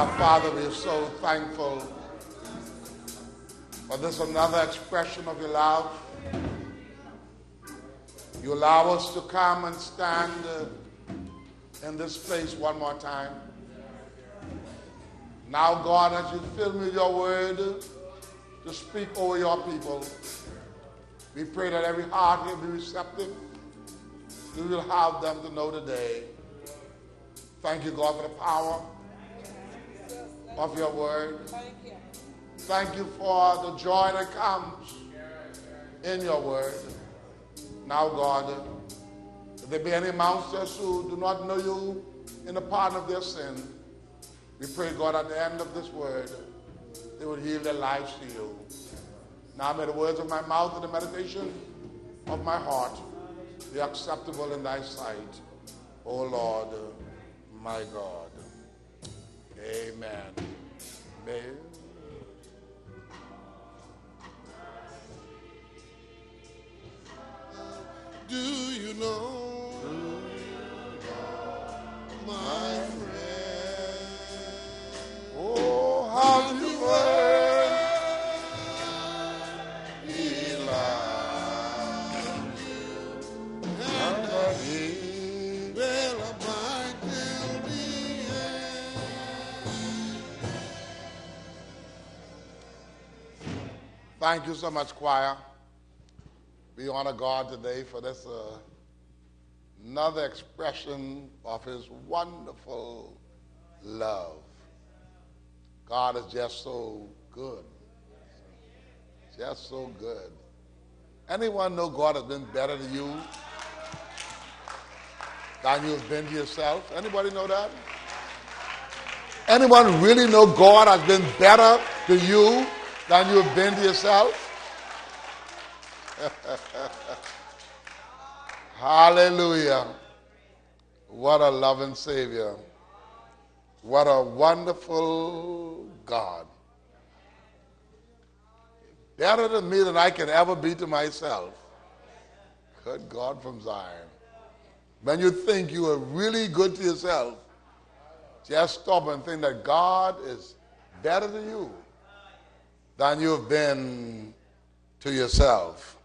Our Father, we are so thankful for this another expression of your love. You allow us to come and stand uh, in this place one more time. Now, God, as you fill me with your word to speak over your people, we pray that every heart will be receptive. You will have them to know today. Thank you, God, for the power of your word. Thank you for the joy that comes in your word. Now, God, if there be any amongst us who do not know you in the pardon of their sin, we pray, God, at the end of this word, they will yield their lives to you. Now may the words of my mouth and the meditation of my heart be acceptable in thy sight, O Lord, my God. Amen. Thank you so much, choir. We honor God today for this uh, another expression of His wonderful love. God is just so good, just so good. Anyone know God has been better to you than you've been to yourself? Anybody know that? Anyone really know God has been better to you than you've been to yourself? Hallelujah. What a loving Savior. What a wonderful God. Better to me than I can ever be to myself. Good God from Zion. When you think you are really good to yourself, just stop and think that God is better to you than you've been to yourself.